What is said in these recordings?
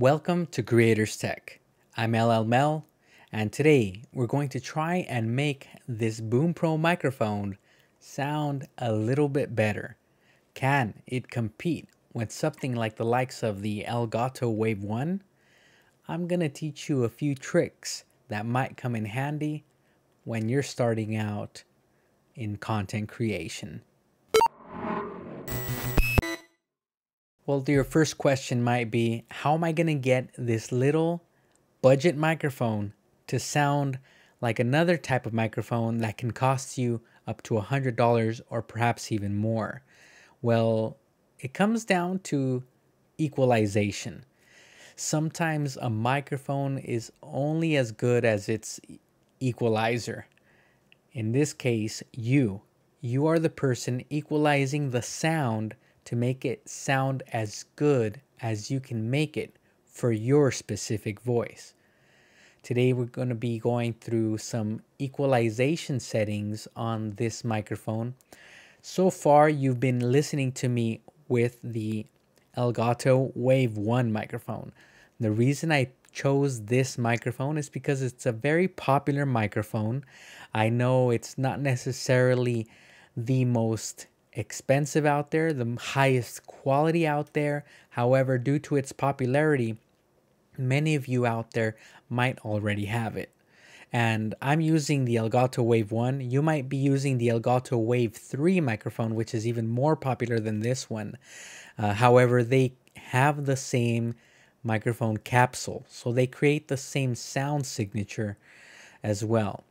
Welcome to Creators TEK. I'm LL Mel, and today we're going to try and make this Boom Pro microphone sound a little bit better. Can it compete with something like the likes of the Elgato Wave 1? I'm going to teach you a few tricks that might come in handy when you're starting out in content creation. Well, your first question might be how am I going to get this little budget microphone to sound like another type of microphone that can cost you up to $100 or perhaps even more? Well, it comes down to equalization. Sometimes a microphone is only as good as its equalizer. In this case, you. You are the person equalizing the sound to make it sound as good as you can make it for your specific voice. Today we're going to be going through some equalization settings on this microphone. So far you've been listening to me with the Elgato Wave 1 microphone. The reason I chose this microphone is because it's a very popular microphone. I know it's not necessarily the most expensive out there, the highest quality out there. However, due to its popularity, many of you out there might already have it. And I'm using the Elgato Wave 1. You might be using the Elgato Wave 3 microphone, which is even more popular than this one. Uh, however, they have the same microphone capsule, so they create the same sound signature as well.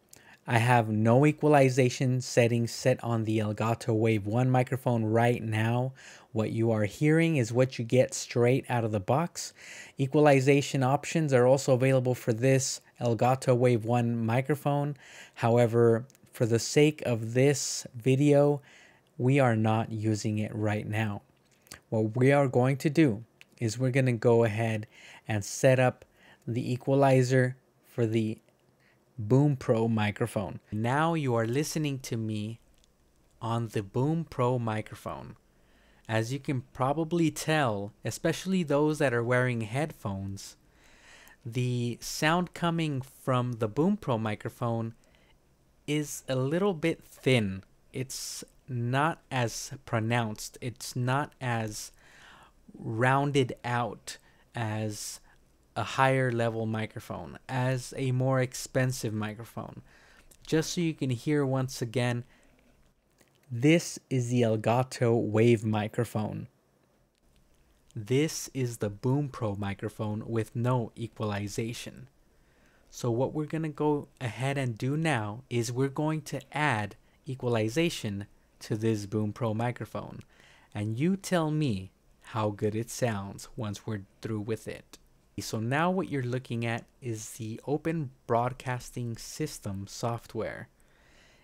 I have no equalization settings set on the Elgato Wave 1 microphone right now. What you are hearing is what you get straight out of the box. Equalization options are also available for this Elgato Wave 1 microphone. However, for the sake of this video, we are not using it right now. What we are going to do is we're going to go ahead and set up the equalizer for the Boom Pro microphone. Now you are listening to me on the Boom Pro microphone. As you can probably tell, especially those that are wearing headphones, the sound coming from the Boom Pro microphone is a little bit thin. It's not as pronounced. It's not as rounded out as a higher level microphone, as a more expensive microphone. Just so you can hear once again, this is the Elgato Wave microphone. This is the Boom Pro microphone with no equalization. So what we're going to go ahead and do now is we're going to add equalization to this Boom Pro microphone. And you tell me how good it sounds once we're through with it. So now what you're looking at is the Open Broadcasting System software.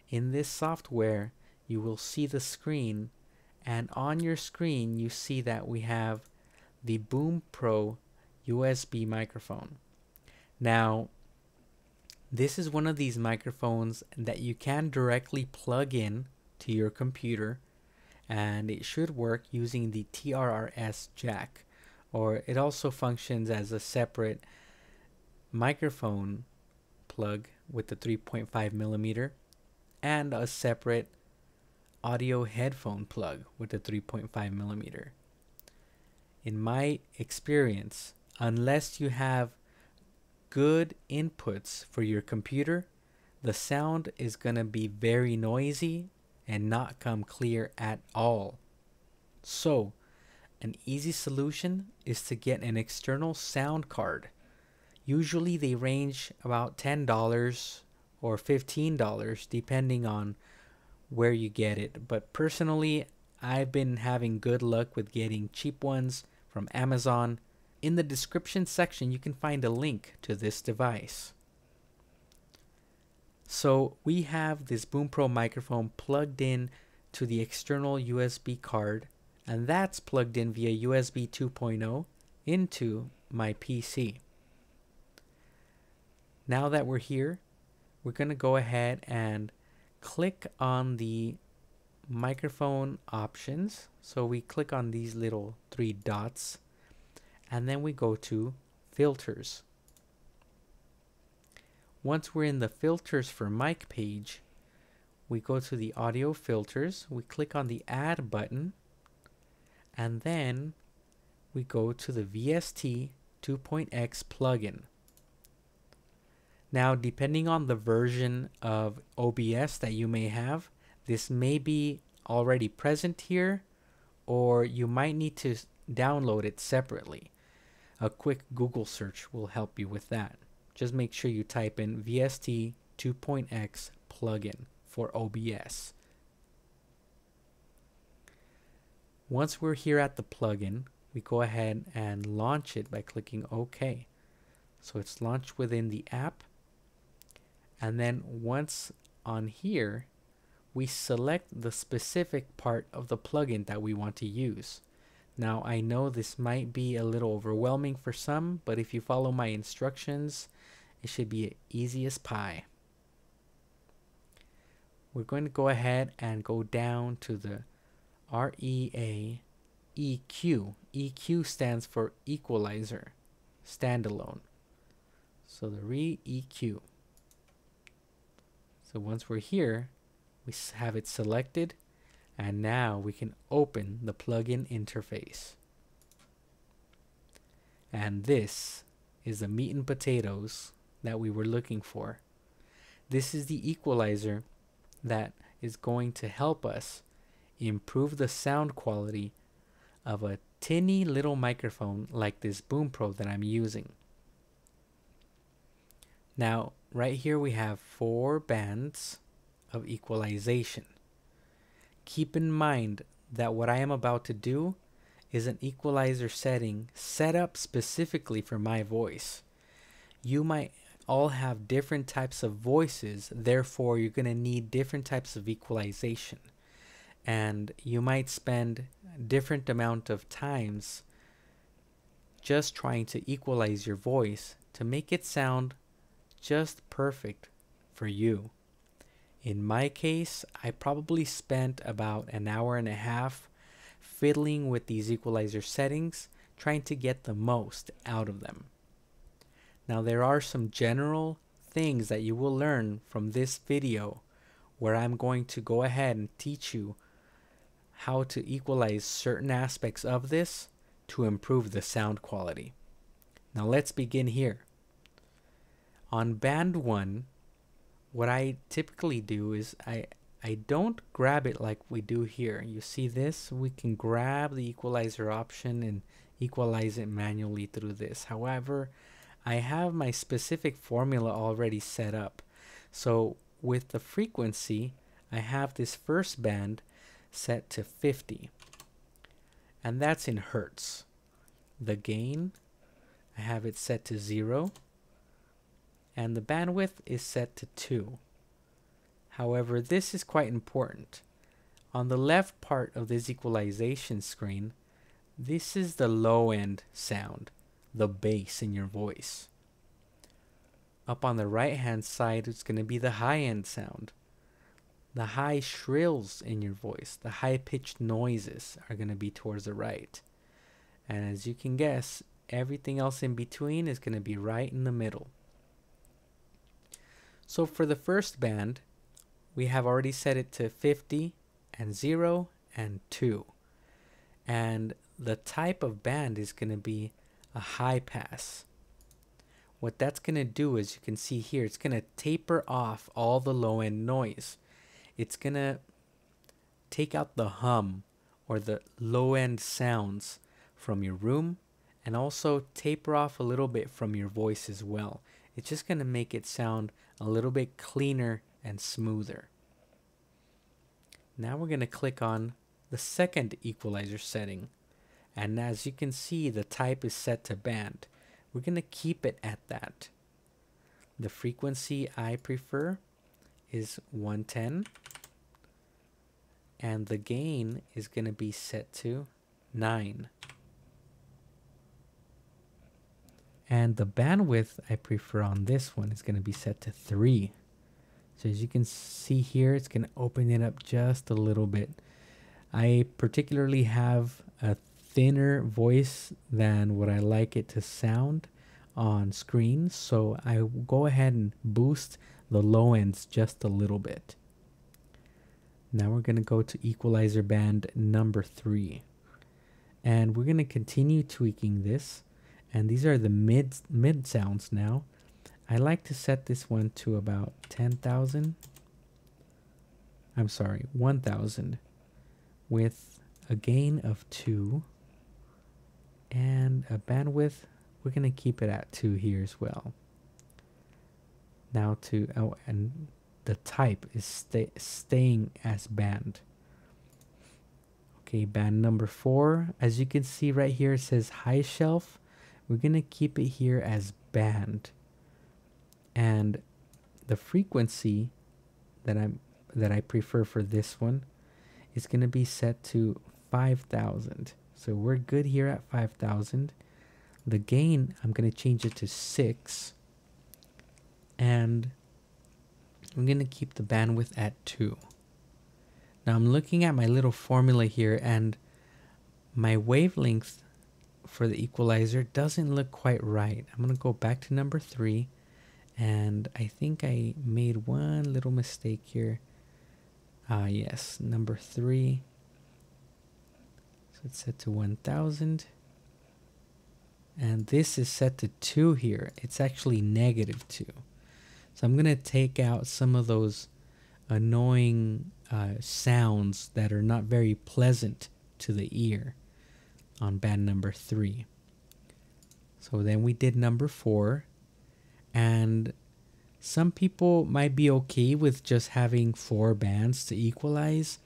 In this software, you will see the screen and on your screen you see that we have the Boom Pro USB microphone. Now, this is one of these microphones that you can directly plug in to your computer and it should work using the TRRS jack or it also functions as a separate microphone plug with the 3.5 millimeter and a separate audio headphone plug with the 3.5 millimeter. In my experience, unless you have good inputs for your computer, the sound is going to be very noisy and not come clear at all. So, an easy solution is to get an external sound card. Usually they range about $10 or $15 depending on where you get it. But personally, I've been having good luck with getting cheap ones from Amazon. In the description section, you can find a link to this device. So we have this Boom Pro microphone plugged in to the external USB card and that's plugged in via USB 2.0 into my PC. Now that we're here, we're going to go ahead and click on the microphone options. So we click on these little three dots and then we go to filters. Once we're in the filters for mic page, we go to the audio filters, we click on the add button, and then we go to the VST 2.x plugin. Now, depending on the version of OBS that you may have, this may be already present here, or you might need to download it separately. A quick Google search will help you with that. Just make sure you type in VST 2.x plugin for OBS. Once we're here at the plugin, we go ahead and launch it by clicking OK. So it's launched within the app. And then once on here, we select the specific part of the plugin that we want to use. Now I know this might be a little overwhelming for some, but if you follow my instructions, it should be easy as pie. We're going to go ahead and go down to the REA EQ. EQ stands for equalizer, standalone. So the ReaEQ. So once we're here, we have it selected and now we can open the plugin interface. And this is the meat and potatoes that we were looking for. This is the equalizer that is going to help us improve the sound quality of a tinny little microphone like this Boom Pro that I'm using. Now, right here we have four bands of equalization. Keep in mind that what I am about to do is an equalizer setting set up specifically for my voice. You might all have different types of voices, therefore you're going to need different types of equalization. And you might spend different amount of times just trying to equalize your voice to make it sound just perfect for you. In my case, I probably spent about an hour and a half fiddling with these equalizer settings, trying to get the most out of them. Now there are some general things that you will learn from this video where I'm going to go ahead and teach you how to equalize certain aspects of this to improve the sound quality. Now let's begin here. On band 1, what I typically do is I I don't grab it like we do here. You see this? We can grab the equalizer option and equalize it manually through this. However, I have my specific formula already set up. So with the frequency, I have this first band set to 50. And that's in hertz. The gain, I have it set to 0 and the bandwidth is set to 2. However, this is quite important. On the left part of this equalization screen, this is the low end sound, the bass in your voice. Up on the right hand side, it's going to be the high end sound. The high shrills in your voice, the high pitched noises are going to be towards the right. And as you can guess, everything else in between is going to be right in the middle. So for the first band, we have already set it to 50 and 0 and 2. And the type of band is going to be a high pass. What that's going to do is you can see here, it's going to taper off all the low end noise. It's going to take out the hum or the low end sounds from your room and also taper off a little bit from your voice as well. It's just going to make it sound a little bit cleaner and smoother. Now we're going to click on the second equalizer setting. And as you can see, the type is set to band. We're going to keep it at that. The frequency I prefer is 110. And the gain is going to be set to 9. And the bandwidth I prefer on this one is going to be set to 3. So as you can see here, it's going to open it up just a little bit. I particularly have a thinner voice than what I like it to sound on screen. So I go ahead and boost the low ends just a little bit. Now we're going to go to equalizer band number three. And we're going to continue tweaking this. And these are the mid, mid sounds now. I like to set this one to about 10,000. I'm sorry, 1,000 with a gain of 2 and a bandwidth we're going to keep it at 2 here as well now to oh and the type is stay, staying as band. Okay band number 4 as you can see right here it says high shelf. We're to keep it here as band. And the frequency that I'm that I prefer for this one is to be set to 5000 so we're good here at 5000 the gain I'm to change it to 6 and I'm going to keep the bandwidth at 2 now I'm looking at my little formula here and my wavelength for the equalizer doesn't look quite right. I'm going to go back to number 3 and I think I made one little mistake here. Ah, uh, yes, number 3 So it's set to 1000 and this is set to 2 here. It's actually negative 2 so I'm gonna take out some of those annoying uh, sounds that are not very pleasant to the ear on band number 3 so then we did number 4 and some people might be okay with just having four bands to equalize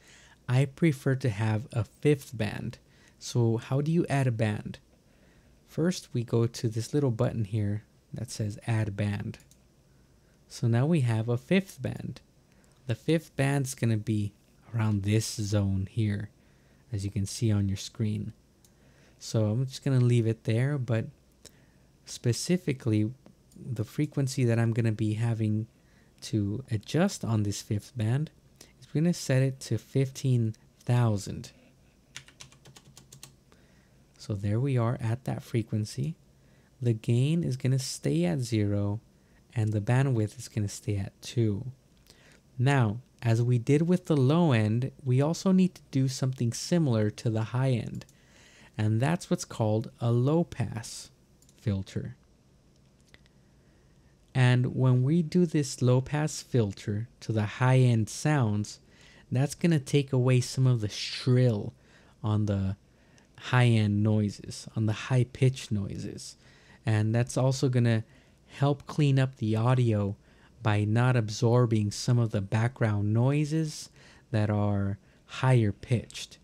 I prefer to have a fifth band so how do you add a band? First, we go to this little button here that says add band. So now we have a fifth band. The fifth band is going to be around this zone here, as you can see on your screen. So I'm just going to leave it there, but specifically the frequency that I'm going to be having to adjust on this fifth band is we're going to set it to 15,000. So there we are at that frequency. The gain is going to stay at 0 and the bandwidth is going to stay at 2. Now, as we did with the low end, we also need to do something similar to the high end. And that's what's called a low pass filter. And when we do this low pass filter to the high end sounds, that's going to take away some of the shrill on the high end noises, on the high pitch noises. And that's also going to help clean up the audio by not absorbing some of the background noises that are higher pitched.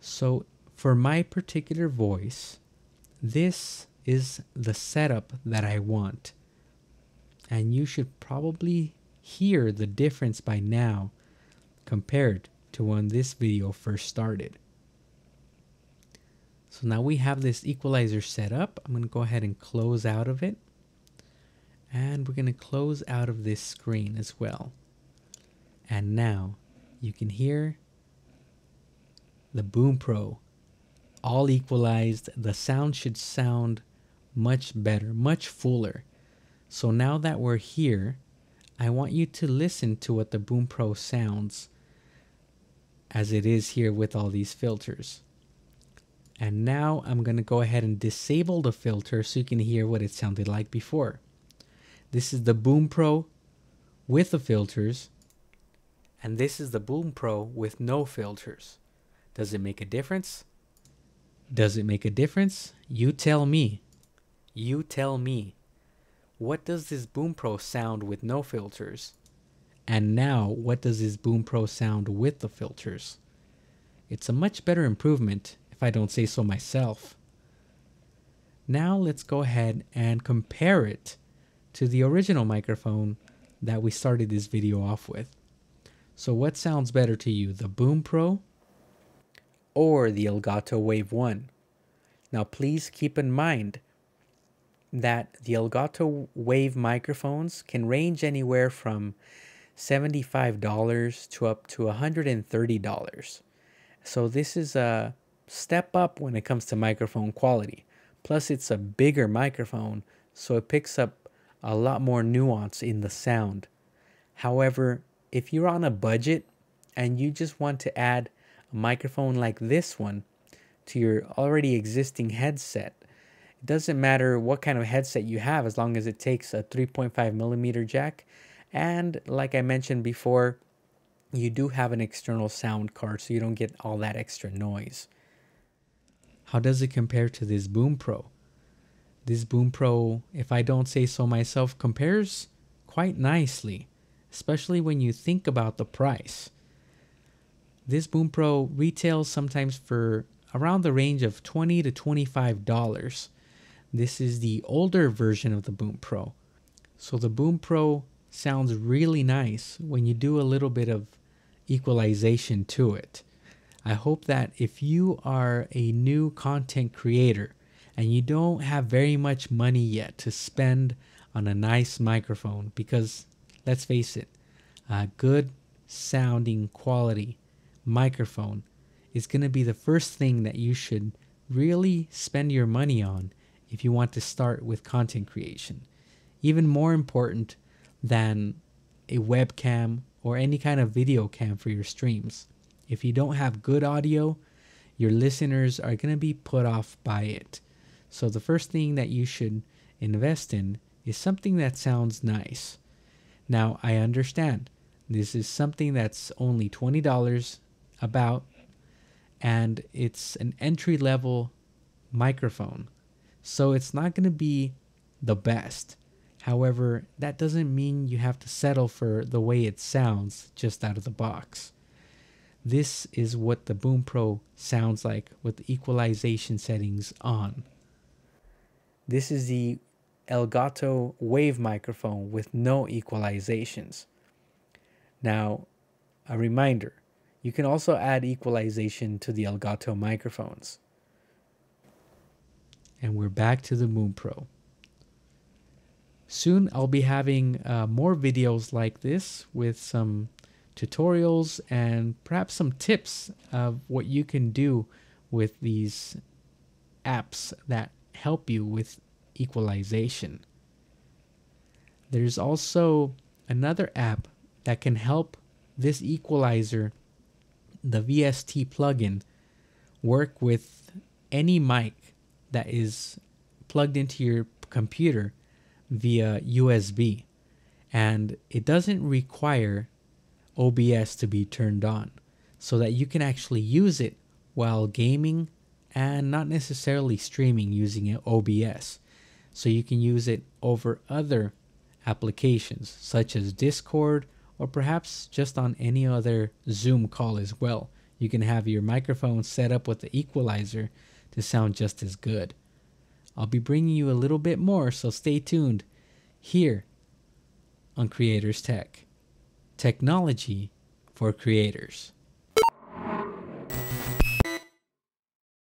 So, for my particular voice, this is the setup that I want. And you should probably hear the difference by now compared to when this video first started. So now we have this equalizer set up. I'm going to go ahead and close out of it. And we're going to close out of this screen as well. And now you can hear the Boom Pro all equalized. The sound should sound much better, much fuller. So now that we're here, I want you to listen to what the Boom Pro sounds as it is here with all these filters. And now I'm going to go ahead and disable the filter so you can hear what it sounded like before. This is the Boom Pro with the filters. And this is the Boom Pro with no filters. Does it make a difference? Does it make a difference? You tell me. You tell me. What does this Boom Pro sound with no filters? And now, what does this Boom Pro sound with the filters? It's a much better improvement if I don't say so myself. Now let's go ahead and compare it to the original microphone that we started this video off with. So what sounds better to you, the Boom Pro or the Elgato Wave 1? Now please keep in mind that the Elgato Wave microphones can range anywhere from $75 to up to $130. So this is a step up when it comes to microphone quality. Plus, it's a bigger microphone, so it picks up a lot more nuance in the sound. However, if you're on a budget and you just want to add a microphone like this one to your already existing headset, it doesn't matter what kind of headset you have as long as it takes a 3.5 millimeter jack. And like I mentioned before, you do have an external sound card so you don't get all that extra noise. How does it compare to this Boom Pro? This Boom Pro, if I don't say so myself, compares quite nicely, especially when you think about the price. This Boom Pro retails sometimes for around the range of 20 to $25. This is the older version of the Boom Pro. So the Boom Pro sounds really nice when you do a little bit of equalization to it. I hope that if you are a new content creator and you don't have very much money yet to spend on a nice microphone, because let's face it, a good sounding quality microphone is going to be the first thing that you should really spend your money on if you want to start with content creation. Even more important than a webcam or any kind of video cam for your streams. If you don't have good audio, your listeners are going to be put off by it. So, the first thing that you should invest in is something that sounds nice. Now, I understand this is something that's only $20 about, and it's an entry level microphone. So, it's not going to be the best. However, that doesn't mean you have to settle for the way it sounds just out of the box. This is what the Boom Pro sounds like with the equalization settings on. This is the Elgato Wave microphone with no equalizations. Now, a reminder, you can also add equalization to the Elgato microphones. And we're back to the Boom Pro. Soon I'll be having uh, more videos like this with some tutorials and perhaps some tips of what you can do with these apps that help you with equalization. There's also another app that can help this equalizer, the VST plugin, work with any mic that is plugged into your computer via USB. And it doesn't require OBS to be turned on so that you can actually use it while gaming and not necessarily streaming using OBS. So you can use it over other applications such as Discord or perhaps just on any other Zoom call as well. You can have your microphone set up with the equalizer to sound just as good. I'll be bringing you a little bit more, so stay tuned here on Creators TEK. Technology for creators.